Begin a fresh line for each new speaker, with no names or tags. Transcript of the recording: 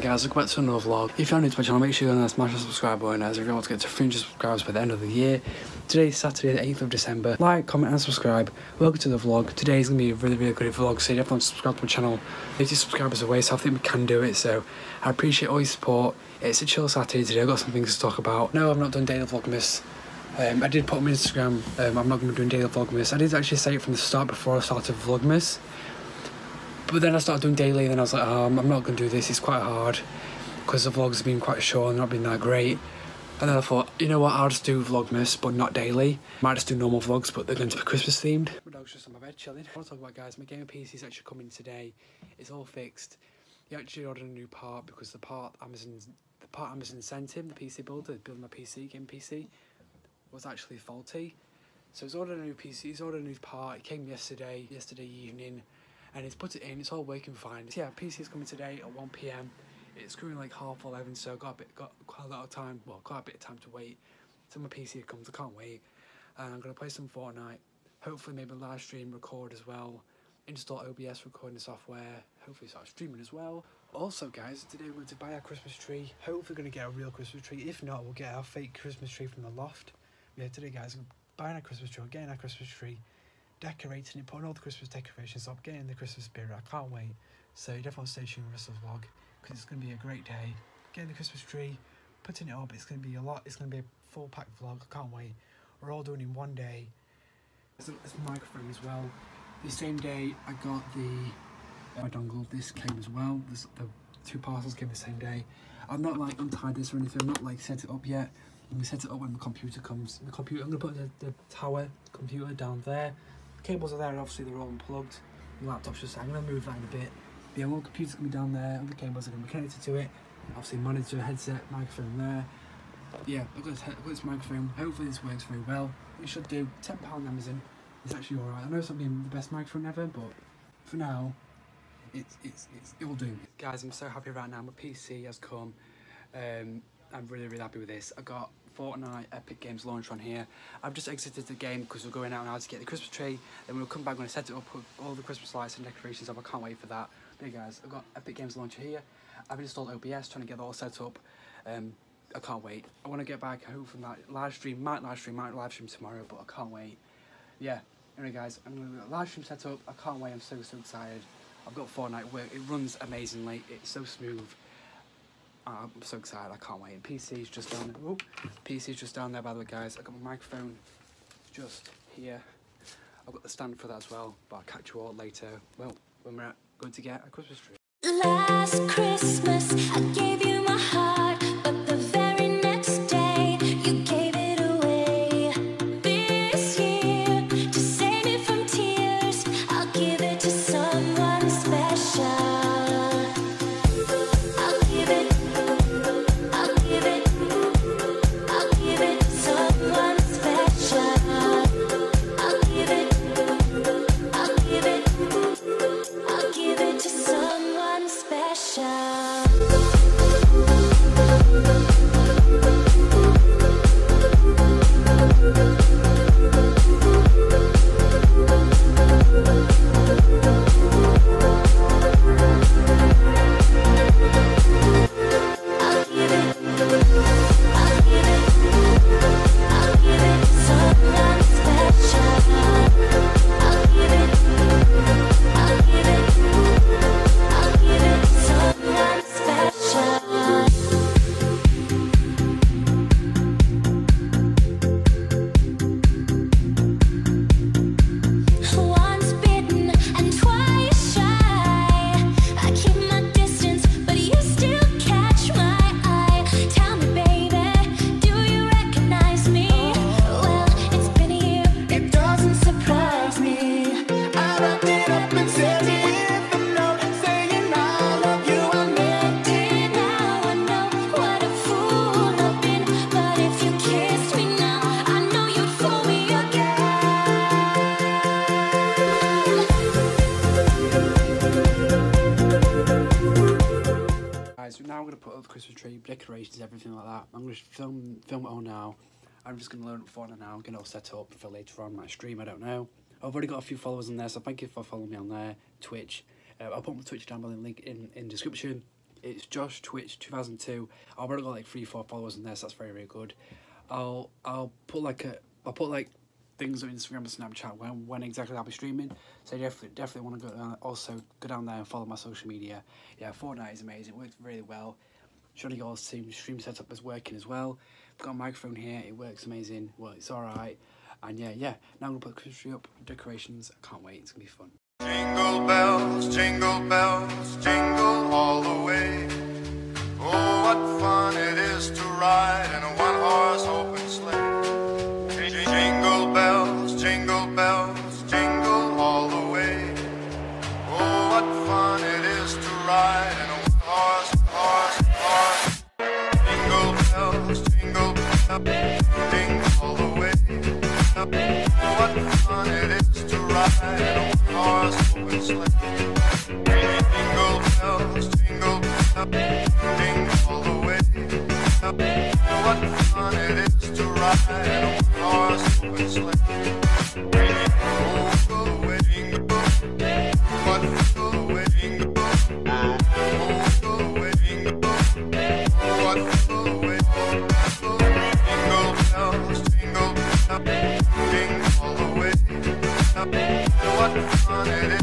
Hey guys, welcome back to another vlog. If you're new to my channel, make sure you smash the subscribe button as you want to get to 300 subscribers by the end of the year. Today is Saturday the 8th of December. Like, comment and subscribe. Welcome to the vlog. Today is going to be a really, really good vlog, so you definitely subscribe to my channel. 50 subscribers away, so I think we can do it, so I appreciate all your support. It's a chill Saturday today, I've got some things to talk about. No, I've not done daily vlogmas. Um, I did put on Instagram, um, I'm not going to be doing daily vlogmas. I did actually say it from the start before I started vlogmas. But then I started doing daily, and then I was like, oh, I'm not going to do this, it's quite hard because the vlogs have been quite short and not been that great. And then I thought, you know what, I'll just do Vlogmas, but not daily. Might just do normal vlogs, but they're going to be Christmas themed. My dog's just on my bed chilling. I want to talk about, guys, my gaming PC is actually coming today. It's all fixed. He actually ordered a new part because the part Amazon, the part Amazon sent him, the PC builder, building my PC, game PC, was actually faulty. So he's ordered a new PC, he's ordered a new part, it came yesterday, yesterday evening, and he's put it in, it's all working fine. So yeah, PC is coming today at 1pm it's currently like half 11 so got a bit got quite a lot of time well quite a bit of time to wait. Till my PC comes I can't wait. And I'm gonna play some Fortnite hopefully maybe live stream record as well install OBS recording software hopefully start streaming as well. Also guys today we're going to buy our Christmas tree. Hopefully we're gonna get a real Christmas tree. If not we'll get our fake Christmas tree from the loft. Yeah today guys buying a Christmas tree getting our Christmas tree decorating it putting all the Christmas decorations up getting the Christmas spirit I can't wait so definitely stay tuned for the vlog because it's going to be a great day. Getting the Christmas tree, putting it up, it's going to be a lot, it's going to be a full pack vlog, I can't wait. We're all doing in one day. There's a, a microphone as well. The same day I got the uh, my dongle, this came as well. This, the two parcels came the same day. I'm not like untied this or anything, I'm not like set it up yet. I'm to set it up when the computer comes. The computer, I'm going to put the, the tower computer down there. Cables are there and obviously they're all unplugged. The laptop's just, I'm to move that in a bit the old computer's gonna be down there, other cables are gonna be connected to it. Obviously monitor, headset, microphone there. Yeah, I've got, this, I've got this microphone. Hopefully this works very well. It should do. £10 Amazon. It's actually alright. I know it's not being the best microphone ever, but for now, it's, it's, it's, it will do. Guys, I'm so happy right now. My PC has come. Um, I'm really, really happy with this. I got Fortnite Epic Games launch on here. I've just exited the game because we're going out now to get the Christmas tree. Then we'll come back when I set it up, put all the Christmas lights and decorations up. I can't wait for that. Hey guys, I've got Epic Games Launcher here. I've installed OBS, trying to get it all set up. Um, I can't wait. I want to get back home from that live stream. Might live stream, might live stream tomorrow, but I can't wait. Yeah. Anyway, guys, I'm get live stream set up. I can't wait. I'm so so excited. I've got Fortnite work. It runs amazingly. It's so smooth. Uh, I'm so excited. I can't wait. PC's just down there. Oh, PC's just down there, by the way, guys. I've got my microphone just here. I've got the stand for that as well, but I'll catch you all later. Well, when we're at going to get a Christmas tree. Last Christmas, I gave you my heart, tree, decorations, everything like that. I'm gonna film film it all now. I'm just gonna learn it for now, get it all set up for later on my stream. I don't know. I've already got a few followers on there, so thank you for following me on there. Twitch. Uh, I'll put my Twitch down below, link in in description. It's Josh Twitch 2002. I've already got like three, four followers on there, so that's very, very good. I'll I'll put like a I'll put like things on Instagram and Snapchat when when exactly I'll be streaming. So definitely definitely want to go down, also go down there and follow my social media. Yeah, Fortnite is amazing. It works really well. Showing you all stream, setup is working as well. I've got a microphone here. It works amazing. Well, it's all right. And yeah, yeah. Now I'm gonna put the Christmas tree up, decorations. I can't wait. It's gonna be fun.
Jingle bells, jingle bells, jingle all the way. What fun it is